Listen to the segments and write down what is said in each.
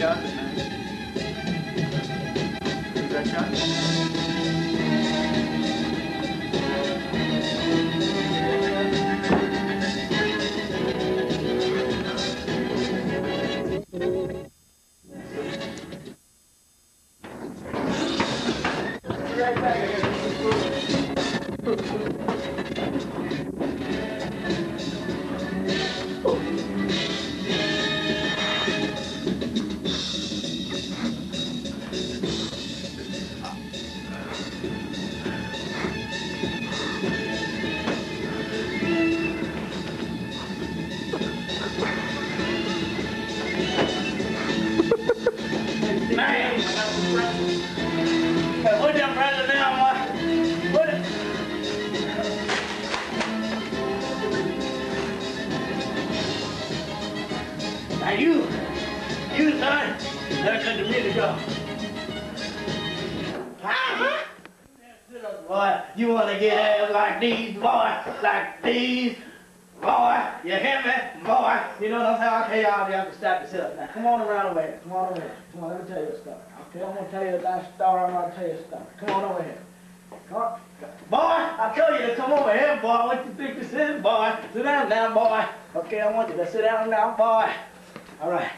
Man! Hey, put down. Now you, you son, that's good to me to go. Huh? Boy, you wanna get ass like these, boy, like these, boy, you hear me, boy? You know what I'm saying? I'll tell y'all, have to stop yourself. Now, come on around over here, come on over here. Come on, let me tell you a story. Okay, I'm gonna tell you that story, I'm gonna tell you a story. Come on over here. Come on. Boy, I told you to come over here, boy. What you think this is, boy? Sit down now, boy. Okay, I want you to sit down now, boy. All right.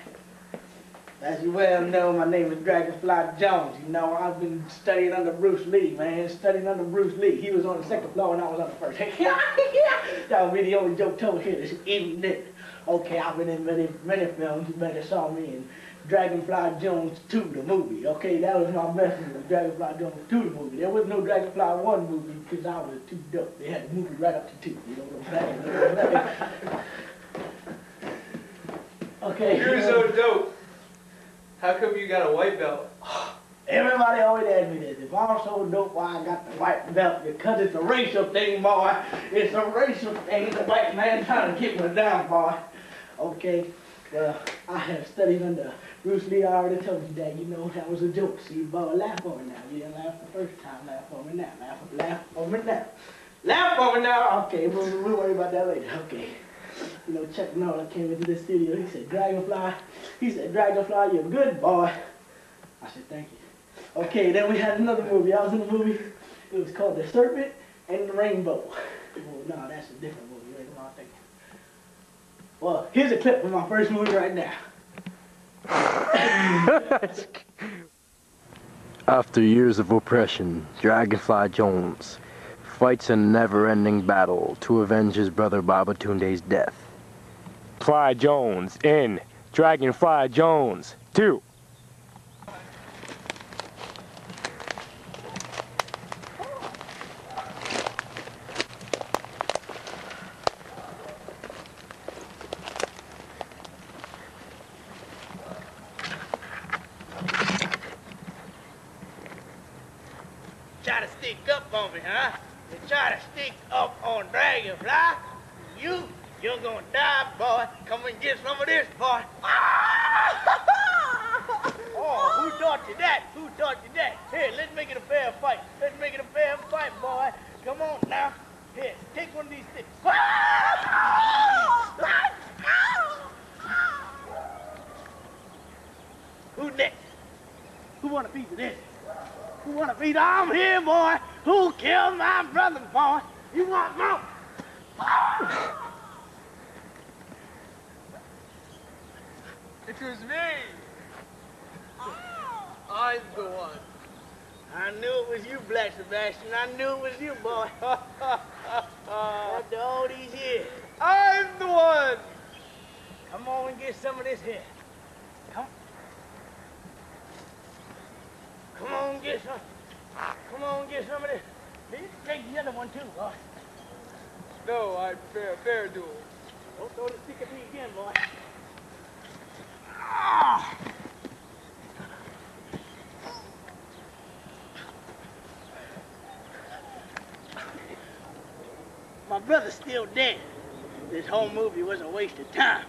As you well know, my name is Dragonfly Jones. You know, I've been studying under Bruce Lee, man. Studying under Bruce Lee. He was on the second floor and I was on the first. that would be the only joke told here this evening. Okay, I've been in many, many films. You better saw me in Dragonfly Jones 2, the movie. Okay, that was my message with Dragonfly Jones 2, the movie. There was no Dragonfly 1 movie because I was too dope. They had the movie right up to 2. You know what I'm saying? okay. You're so dope. How come you got a white belt? Everybody always asks me this. If I'm so dope, why I got the white belt? Because it's a racial thing, boy. It's a racial thing. The white man trying to keep me down, boy. Okay. Well, I have studied under Bruce Lee. I already told you that. You know, that was a joke. See, boy, laugh me now. You didn't laugh the first time. Laugh me now. Laugh, laugh me now. Laugh me now. Okay, we'll, we'll worry about that later. Okay. You know, Chuck Norris came into the studio. He said, Dragonfly. He said, Dragonfly, you're a good, boy. I said, thank you. Okay, then we had another movie. I was in the movie. It was called The Serpent and the Rainbow. Well, no, that's a different movie. What am I thinking? Well, here's a clip from my first movie right now. After years of oppression, Dragonfly Jones fights a never-ending battle to avenge his brother Babatunde's death. Fly Jones in Dragonfly Jones 2. Try to stick up on me, huh? You try to stick up on Dragonfly? You, you're gonna die, boy. Come and get some of this, boy. oh, who taught you that? Who taught you that? Here, let's make it a fair fight. Let's make it a fair fight, boy. Come on now. Here, take one of these sticks. Who next? Who want a piece of this? Who want a piece? I'm here, boy. Who killed my brother, boy? You want more? It was me. I'm the one. I knew it was you, Black Sebastian. I knew it was you, boy. After all these years. I'm the one. Come on and get some of this here. Come. Come on and get some. Come on and get some of this. You take the other one too, boy. No, I a fair duel. Don't throw the stick at me again, boy. My brother's still dead. This whole movie was a waste of time.